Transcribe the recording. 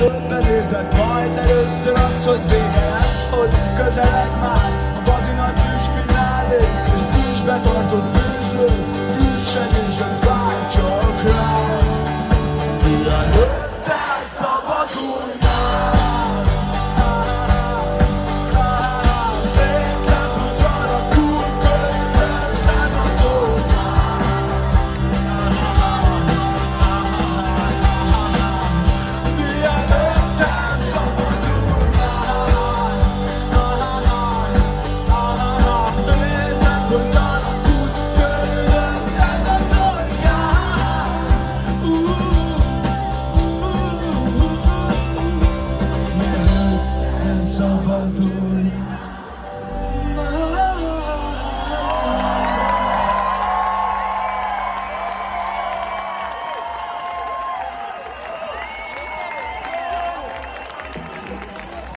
Földben érzed majd először az, hogy vége lesz Hogy közeleg már a bazi nagy büsfinálé És nincs betartott bűzlő, tűz se nincs, hogy várj csak rám Ilyen 小花朵